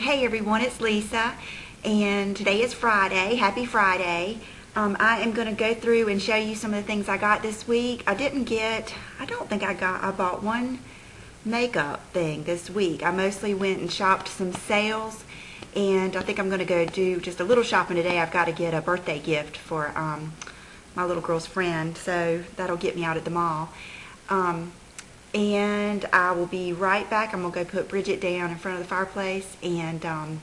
Hey everyone, it's Lisa, and today is Friday. Happy Friday. Um, I am going to go through and show you some of the things I got this week. I didn't get, I don't think I got, I bought one makeup thing this week. I mostly went and shopped some sales, and I think I'm going to go do just a little shopping today. I've got to get a birthday gift for um, my little girl's friend, so that'll get me out at the mall. Um, and I will be right back. I'm going to go put Bridget down in front of the fireplace and um,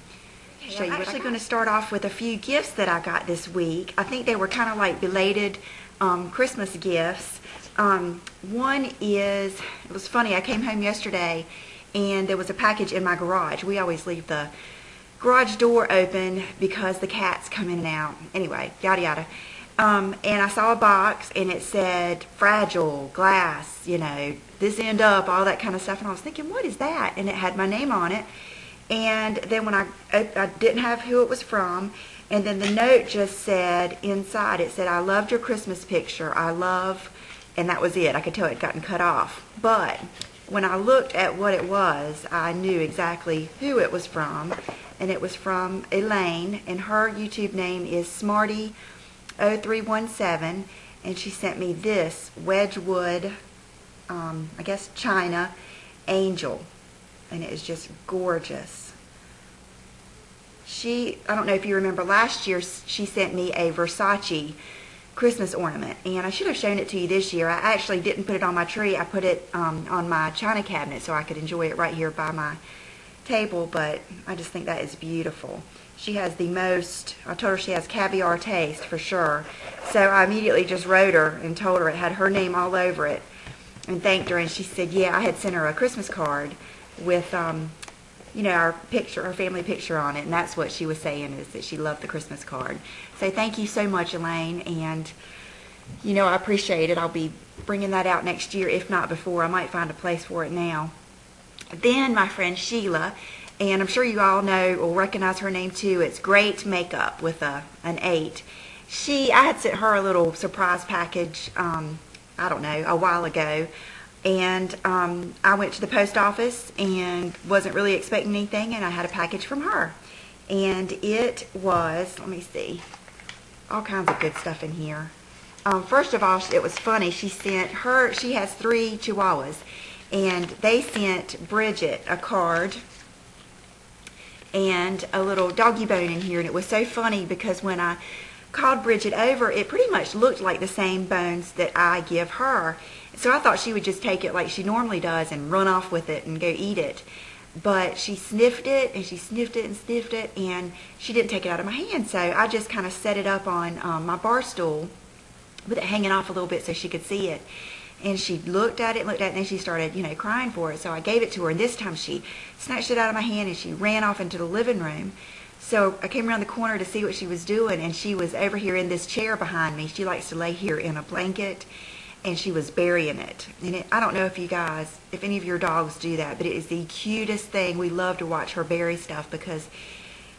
show you I'm actually going to start off with a few gifts that I got this week. I think they were kind of like belated um, Christmas gifts. Um, one is, it was funny, I came home yesterday and there was a package in my garage. We always leave the garage door open because the cats come in and out. Anyway, yada yada. Um, and I saw a box and it said fragile, glass, you know, this end up, all that kind of stuff. And I was thinking, what is that? And it had my name on it. And then when I, I, didn't have who it was from, and then the note just said inside, it said, I loved your Christmas picture. I love, and that was it. I could tell it had gotten cut off. But when I looked at what it was, I knew exactly who it was from. And it was from Elaine, and her YouTube name is Smarty 0317 and she sent me this Wedgwood, um, I guess China Angel and it is just gorgeous. She, I don't know if you remember last year, she sent me a Versace Christmas ornament and I should have shown it to you this year. I actually didn't put it on my tree. I put it um, on my china cabinet so I could enjoy it right here by my table, but I just think that is beautiful. She has the most, I told her she has caviar taste for sure. So I immediately just wrote her and told her it had her name all over it and thanked her. And she said, yeah, I had sent her a Christmas card with, um, you know, our picture, our family picture on it. And that's what she was saying is that she loved the Christmas card. So thank you so much, Elaine. And, you know, I appreciate it. I'll be bringing that out next year, if not before. I might find a place for it now. Then my friend Sheila and I'm sure you all know or recognize her name too. It's Great Makeup with a an eight. She, I had sent her a little surprise package. Um, I don't know, a while ago, and um, I went to the post office and wasn't really expecting anything, and I had a package from her, and it was. Let me see, all kinds of good stuff in here. Um, first of all, it was funny. She sent her. She has three Chihuahuas, and they sent Bridget a card and a little doggy bone in here. And it was so funny because when I called Bridget over, it pretty much looked like the same bones that I give her. So I thought she would just take it like she normally does and run off with it and go eat it. But she sniffed it and she sniffed it and sniffed it and she didn't take it out of my hand. So I just kind of set it up on um, my bar stool with it hanging off a little bit so she could see it and she looked at it, looked at it, and then she started, you know, crying for it. So I gave it to her, and this time she snatched it out of my hand and she ran off into the living room. So I came around the corner to see what she was doing, and she was over here in this chair behind me. She likes to lay here in a blanket, and she was burying it. And it, I don't know if you guys, if any of your dogs do that, but it is the cutest thing. We love to watch her bury stuff because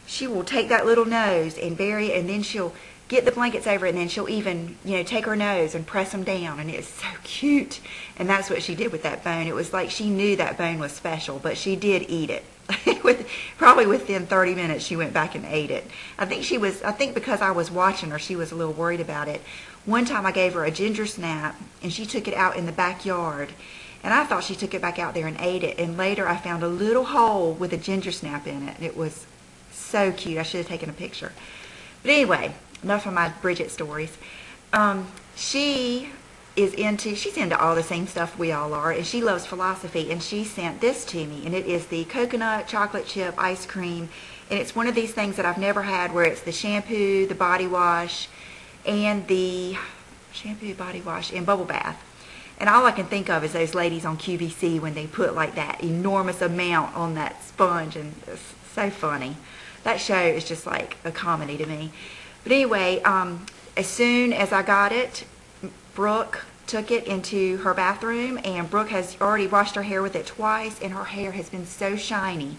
she will take that little nose and bury it, and then she'll get the blankets over it, and then she'll even, you know, take her nose and press them down, and it's so cute. And that's what she did with that bone. It was like she knew that bone was special, but she did eat it. with, probably within 30 minutes, she went back and ate it. I think she was, I think because I was watching her, she was a little worried about it. One time I gave her a ginger snap, and she took it out in the backyard. And I thought she took it back out there and ate it. And later I found a little hole with a ginger snap in it. It was so cute. I should have taken a picture. But anyway, enough of my Bridget stories. Um, she is into, she's into all the same stuff we all are, and she loves philosophy, and she sent this to me, and it is the coconut chocolate chip ice cream, and it's one of these things that I've never had where it's the shampoo, the body wash, and the shampoo, body wash, and bubble bath. And all I can think of is those ladies on QVC when they put like that enormous amount on that sponge, and it's so funny. That show is just like a comedy to me. But anyway, um, as soon as I got it, Brooke took it into her bathroom and Brooke has already washed her hair with it twice and her hair has been so shiny.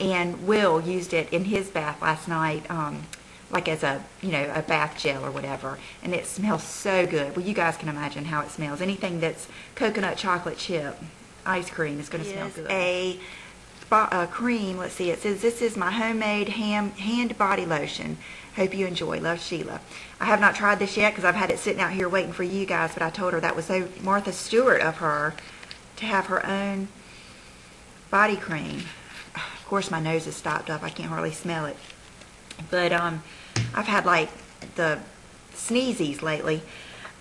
And Will used it in his bath last night, um, like as a, you know, a bath gel or whatever. And it smells so good. Well, you guys can imagine how it smells. Anything that's coconut chocolate chip ice cream is going to smell good. A uh, cream. Let's see, it says this is my homemade ham, hand body lotion. Hope you enjoy. Love Sheila. I have not tried this yet because I've had it sitting out here waiting for you guys, but I told her that was so Martha Stewart of her to have her own body cream. Of course, my nose is stopped up. I can't hardly smell it. But um, I've had like the sneezies lately.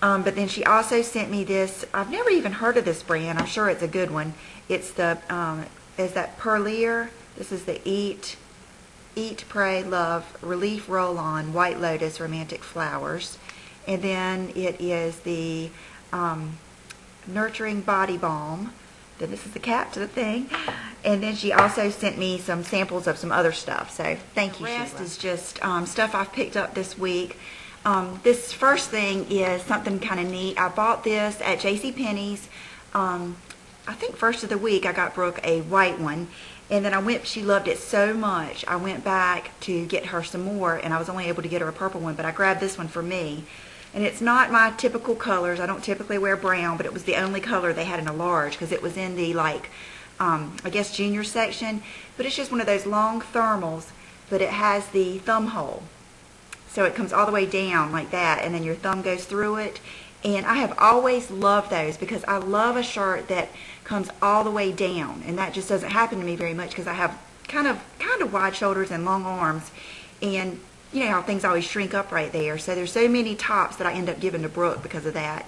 Um, but then she also sent me this. I've never even heard of this brand. I'm sure it's a good one. It's the um, is that Perlier. This is the Eat Eat, Pray, Love Relief Roll On White Lotus Romantic Flowers. And then it is the um, Nurturing Body Balm. Then this is the cap to the thing. And then she also sent me some samples of some other stuff. So thank you, The rest Sheila. is just um, stuff I've picked up this week. Um, this first thing is something kind of neat. I bought this at J.C. Penney's. Um, I think first of the week I got Brooke a white one and then I went, she loved it so much, I went back to get her some more, and I was only able to get her a purple one, but I grabbed this one for me. And it's not my typical colors. I don't typically wear brown, but it was the only color they had in a large because it was in the, like, um, I guess junior section. But it's just one of those long thermals, but it has the thumb hole. So it comes all the way down like that, and then your thumb goes through it. And I have always loved those because I love a shirt that comes all the way down. And that just doesn't happen to me very much because I have kind of kind of wide shoulders and long arms. And you know how things always shrink up right there. So there's so many tops that I end up giving to Brooke because of that.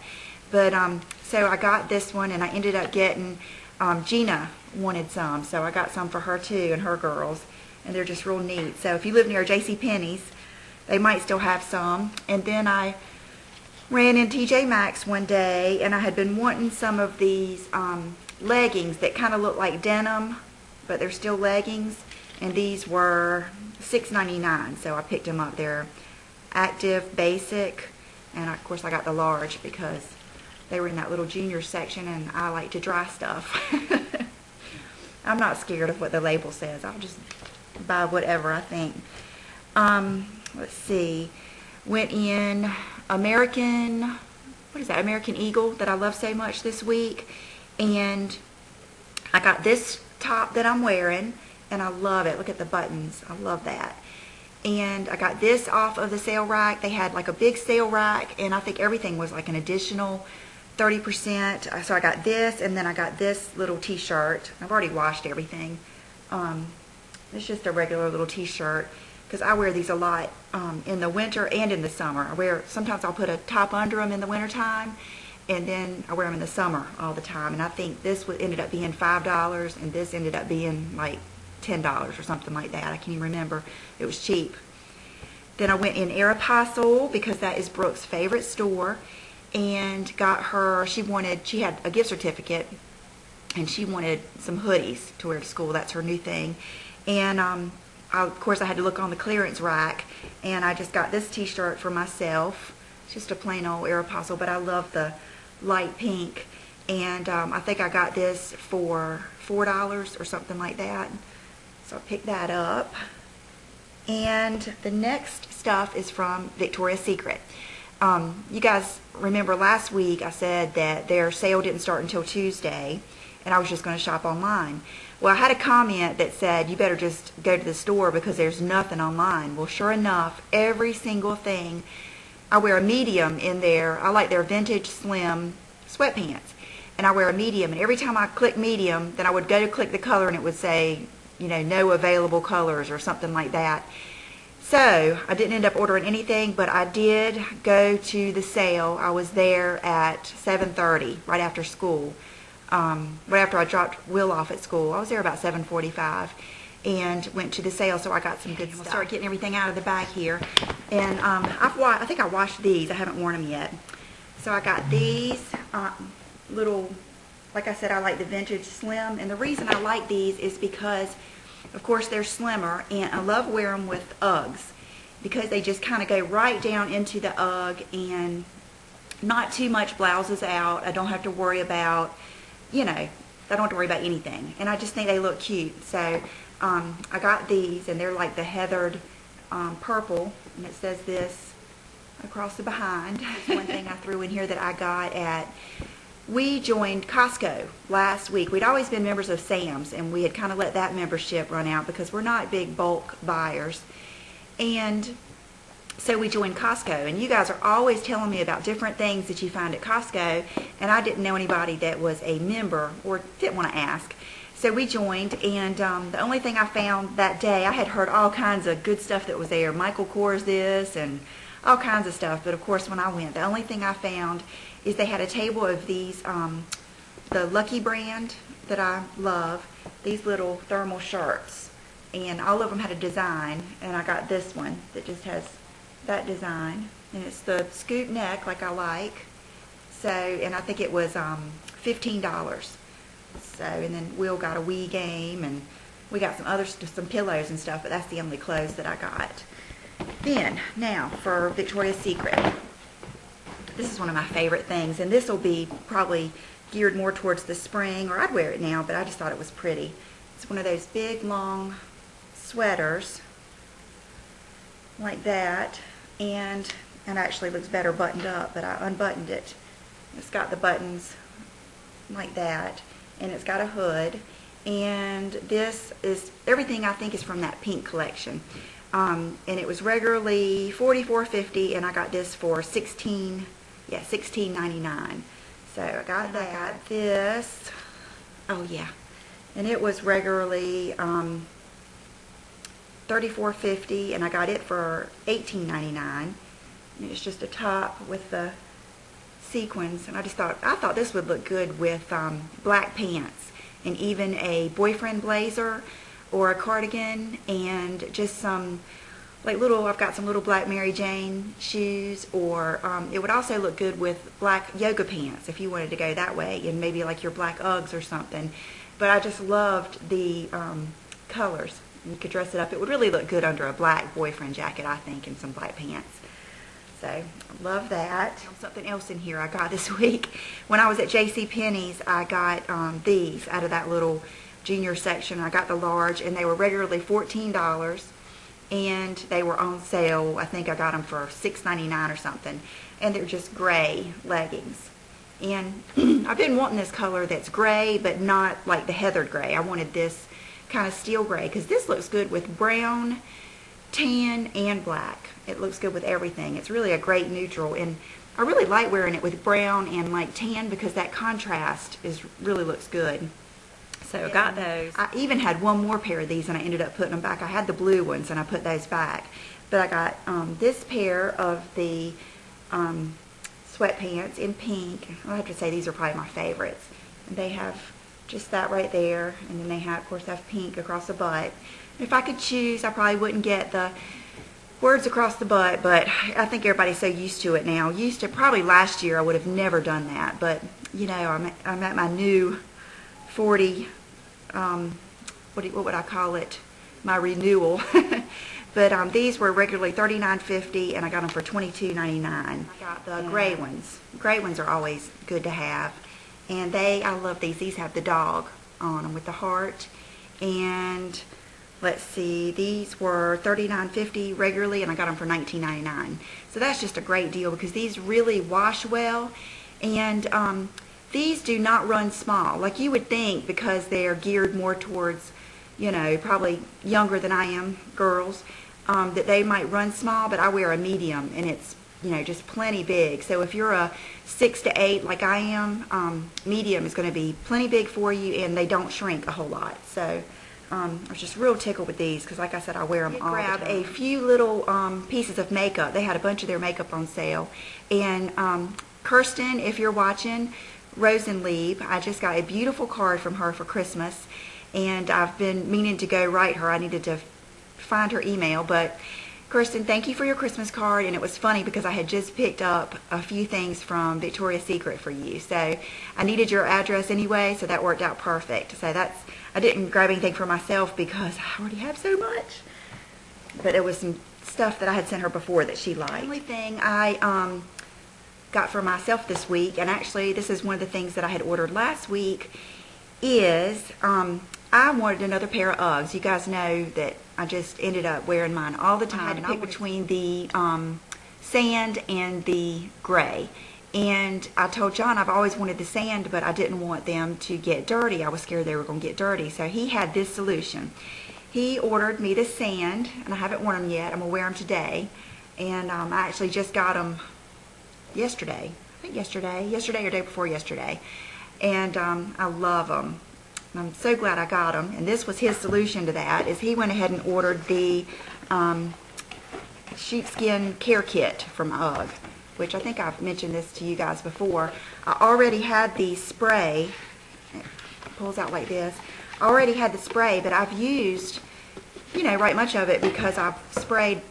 But um, so I got this one and I ended up getting, um, Gina wanted some. So I got some for her too and her girls. And they're just real neat. So if you live near J.C. Penney's, they might still have some. And then I ran in TJ Maxx one day and I had been wanting some of these um, leggings that kind of look like denim, but they're still leggings. And these were $6.99, so I picked them up. They're active, basic, and of course I got the large because they were in that little junior section and I like to dry stuff. I'm not scared of what the label says. I'll just buy whatever I think. Um, let's see. Went in American, what is that, American Eagle that I love so much this week. And I got this top that I'm wearing and I love it. Look at the buttons. I love that. And I got this off of the sale rack. They had like a big sale rack and I think everything was like an additional 30%. So I got this and then I got this little t-shirt. I've already washed everything. Um, it's just a regular little t-shirt because I wear these a lot um, in the winter and in the summer. I wear sometimes I'll put a top under them in the wintertime and then I wear them in the summer all the time. And I think this ended up being five dollars, and this ended up being like ten dollars or something like that. I can't even remember. It was cheap. Then I went in Aeropostale because that is Brooke's favorite store, and got her. She wanted. She had a gift certificate, and she wanted some hoodies to wear to school. That's her new thing, and um, I, of course, I had to look on the clearance rack, and I just got this T-shirt for myself. It's just a plain old Aeropostale, but I love the light pink, and um, I think I got this for four dollars or something like that. So I picked that up. And the next stuff is from Victoria's Secret. Um, you guys remember last week I said that their sale didn't start until Tuesday, and I was just going to shop online. Well, I had a comment that said, you better just go to the store because there's nothing online. Well, sure enough, every single thing, I wear a medium in there. I like their vintage slim sweatpants. And I wear a medium. And every time I click medium, then I would go to click the color and it would say, you know, no available colors or something like that. So I didn't end up ordering anything, but I did go to the sale. I was there at 7.30, right after school um, right after I dropped Will off at school. I was there about 7:45 and went to the sale, so I got some good stuff. We'll start getting everything out of the bag here. And um, I've wa I think I washed these. I haven't worn them yet. So I got these um, little, like I said, I like the vintage slim. And the reason I like these is because, of course, they're slimmer, and I love wearing them with Uggs because they just kind of go right down into the Ugg and not too much blouses out. I don't have to worry about you know, I don't have to worry about anything. And I just think they look cute. So um, I got these, and they're like the heathered um, purple, and it says this across the behind. one thing I threw in here that I got at we joined Costco last week. We'd always been members of Sam's, and we had kind of let that membership run out because we're not big bulk buyers. And so we joined Costco, and you guys are always telling me about different things that you find at Costco, and I didn't know anybody that was a member or didn't want to ask. So we joined, and um, the only thing I found that day, I had heard all kinds of good stuff that was there. Michael Kors this and all kinds of stuff. But of course, when I went, the only thing I found is they had a table of these, um, the Lucky brand that I love, these little thermal shirts. And all of them had a design, and I got this one that just has that design. And it's the scoop neck like I like. So, and I think it was um, $15. So, and then Will got a Wii game, and we got some other some pillows and stuff, but that's the only clothes that I got. Then, now for Victoria's Secret. This is one of my favorite things, and this will be probably geared more towards the spring, or I'd wear it now, but I just thought it was pretty. It's one of those big, long sweaters, like that, and it actually looks better buttoned up, but I unbuttoned it. It's got the buttons like that and it's got a hood. And this is, everything I think is from that pink collection. Um, and it was regularly $44.50 and I got this for 16 yeah, $16.99. So I got and that. I got this. Oh yeah. And it was regularly um, $34.50 and I got it for $18.99. It's just a top with the sequins and I just thought I thought this would look good with um, black pants and even a boyfriend blazer or a cardigan and just some like little I've got some little black Mary Jane shoes or um, it would also look good with black yoga pants if you wanted to go that way and maybe like your black Uggs or something but I just loved the um, colors you could dress it up it would really look good under a black boyfriend jacket I think and some black pants so love that. Something else in here I got this week. When I was at J.C. Penney's, I got um, these out of that little junior section. I got the large, and they were regularly $14, and they were on sale. I think I got them for $6.99 or something, and they're just gray leggings. And I've been wanting this color that's gray, but not like the heathered gray. I wanted this kind of steel gray, because this looks good with brown, tan, and black. It looks good with everything. It's really a great neutral and I really like wearing it with brown and like tan because that contrast is really looks good. So I got those. I even had one more pair of these and I ended up putting them back. I had the blue ones and I put those back. But I got um, this pair of the um, sweatpants in pink. I have to say these are probably my favorites. And they have just that right there. And then they have, of course, have pink across the butt. If I could choose, I probably wouldn't get the words across the butt, but I think everybody's so used to it now. Used to probably last year I would have never done that, but you know I'm I'm at my new 40. Um, what, what would I call it? My renewal. but um, these were regularly $39.50 and I got them for $22.99. I got the gray ones. Gray ones are always good to have. And they, I love these. These have the dog on them with the heart. And let's see, these were $39.50 regularly and I got them for $19.99. So that's just a great deal because these really wash well and um, these do not run small like you would think because they're geared more towards, you know, probably younger than I am girls um, that they might run small but I wear a medium and it's you know just plenty big so if you're a six to eight like I am um, medium is going to be plenty big for you and they don't shrink a whole lot so um, I was just real tickled with these because, like I said, I wear them all grab the a few little um, pieces of makeup. They had a bunch of their makeup on sale. And um, Kirsten, if you're watching, Rosenlieb, I just got a beautiful card from her for Christmas. And I've been meaning to go write her. I needed to find her email. But Kirsten, thank you for your Christmas card. And it was funny because I had just picked up a few things from Victoria's Secret for you. So I needed your address anyway, so that worked out perfect. So that's I didn't grab anything for myself because I already have so much. But there was some stuff that I had sent her before that she liked. The only thing I um, got for myself this week, and actually this is one of the things that I had ordered last week, is um, I wanted another pair of Uggs. You guys know that I just ended up wearing mine all the time. I had to pick between the um, sand and the gray. And I told John I've always wanted the sand, but I didn't want them to get dirty. I was scared they were going to get dirty. So he had this solution. He ordered me the sand, and I haven't worn them yet. I'm going to wear them today. And um, I actually just got them yesterday. I think yesterday. Yesterday or day before yesterday. And um, I love them. I'm so glad I got them. And this was his solution to that, is he went ahead and ordered the um, sheepskin care kit from UGG which I think I've mentioned this to you guys before. I already had the spray, it pulls out like this. I already had the spray, but I've used, you know, right much of it because I've sprayed,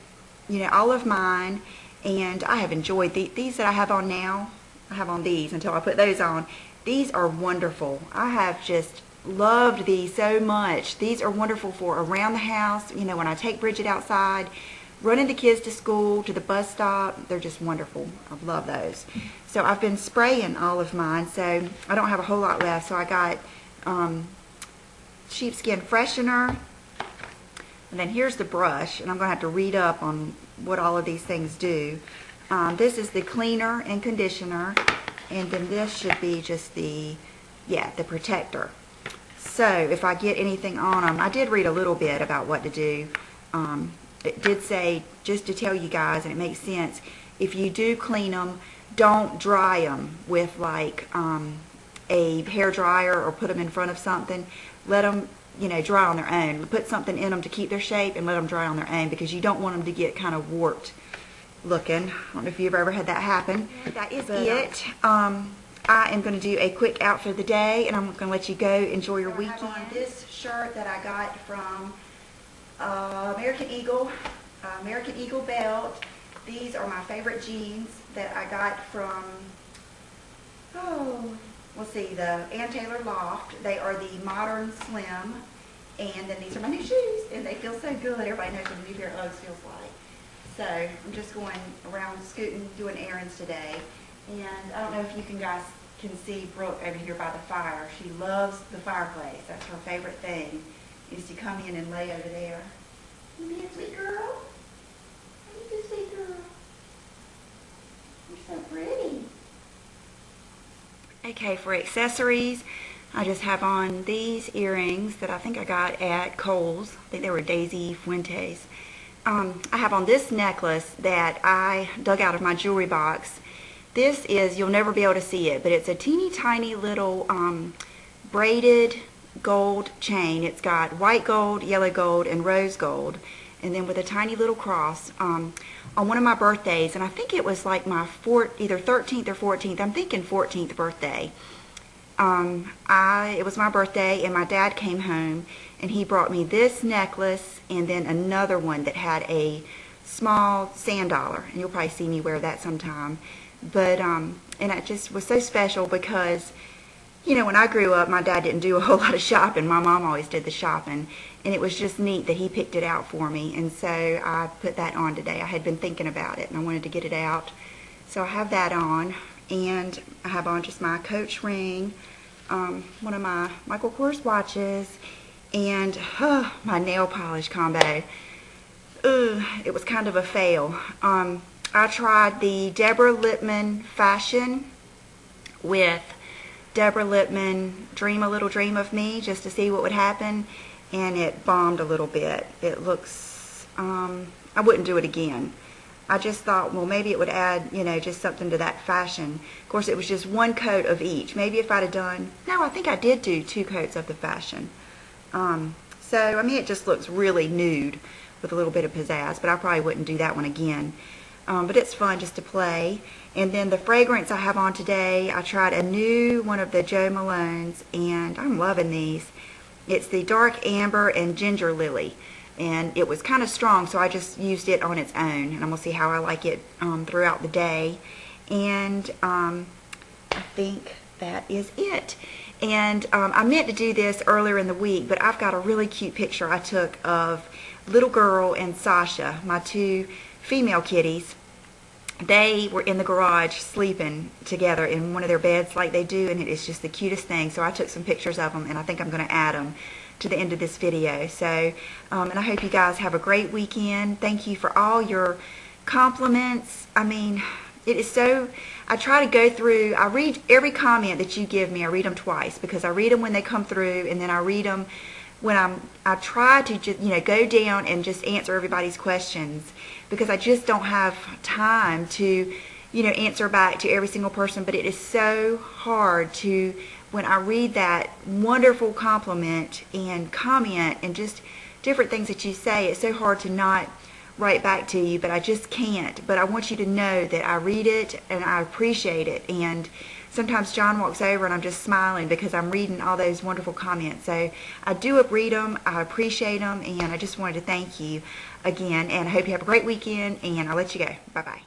you know, all of mine, and I have enjoyed the, these that I have on now. I have on these until I put those on. These are wonderful. I have just loved these so much. These are wonderful for around the house, you know, when I take Bridget outside running the kids to school, to the bus stop. They're just wonderful. I love those. So I've been spraying all of mine, so I don't have a whole lot left. So I got um, sheepskin freshener. And then here's the brush, and I'm going to have to read up on what all of these things do. Um, this is the cleaner and conditioner, and then this should be just the, yeah, the protector. So if I get anything on them, I did read a little bit about what to do. Um, it did say, just to tell you guys, and it makes sense, if you do clean them, don't dry them with like um, a hair dryer or put them in front of something. Let them, you know, dry on their own. Put something in them to keep their shape and let them dry on their own because you don't want them to get kind of warped looking. I don't know if you've ever had that happen. That is but, it. Um, I am going to do a quick outfit of the day and I'm going to let you go enjoy your weekend. this shirt that I got from uh, American Eagle, uh, American Eagle belt. These are my favorite jeans that I got from, oh, we'll see, the Ann Taylor Loft. They are the Modern Slim. And then these are my new shoes, and they feel so good. Everybody knows what a new pair of Uggs feels like. So I'm just going around scooting, doing errands today. And I don't know if you can guys can see Brooke over here by the fire. She loves the fireplace. That's her favorite thing is to come in and lay over there. You be a sweet girl? Are you a sweet girl? You're so pretty. Okay, for accessories, I just have on these earrings that I think I got at Kohl's. I think they were Daisy Fuentes. Um, I have on this necklace that I dug out of my jewelry box. This is, you'll never be able to see it, but it's a teeny tiny little um, braided gold chain. It's got white gold, yellow gold, and rose gold. And then with a tiny little cross. Um, on one of my birthdays, and I think it was like my four, either 13th or 14th, I'm thinking 14th birthday. Um, I, it was my birthday, and my dad came home, and he brought me this necklace and then another one that had a small sand dollar. And you'll probably see me wear that sometime. But, um, and it just was so special because you know, when I grew up, my dad didn't do a whole lot of shopping. My mom always did the shopping. And it was just neat that he picked it out for me. And so I put that on today. I had been thinking about it and I wanted to get it out. So I have that on. And I have on just my Coach ring, um, one of my Michael Kors watches, and uh, my nail polish combo. Ugh, it was kind of a fail. Um, I tried the Deborah Lippmann Fashion with Deborah Lippmann Dream a Little Dream of Me just to see what would happen and it bombed a little bit. It looks, um, I wouldn't do it again. I just thought, well, maybe it would add, you know, just something to that fashion. Of course, it was just one coat of each. Maybe if I'd have done, no, I think I did do two coats of the fashion. Um, so, I mean, it just looks really nude with a little bit of pizzazz, but I probably wouldn't do that one again. Um, but it's fun just to play. And then the fragrance I have on today, I tried a new one of the Jo Malone's, and I'm loving these. It's the Dark Amber and Ginger Lily. And it was kind of strong, so I just used it on its own. And I'm going to see how I like it um, throughout the day. And um, I think that is it. And um, I meant to do this earlier in the week, but I've got a really cute picture I took of little girl and Sasha, my two female kitties they were in the garage sleeping together in one of their beds like they do, and it is just the cutest thing. So I took some pictures of them, and I think I'm going to add them to the end of this video. So, um, and I hope you guys have a great weekend. Thank you for all your compliments. I mean, it is so, I try to go through, I read every comment that you give me, I read them twice because I read them when they come through and then I read them when I'm, I try to just, you know, go down and just answer everybody's questions because I just don't have time to, you know, answer back to every single person, but it is so hard to, when I read that wonderful compliment and comment and just different things that you say, it's so hard to not write back to you, but I just can't. But I want you to know that I read it and I appreciate it. And sometimes John walks over and I'm just smiling because I'm reading all those wonderful comments. So I do read them, I appreciate them, and I just wanted to thank you again. And I hope you have a great weekend, and I'll let you go. Bye bye.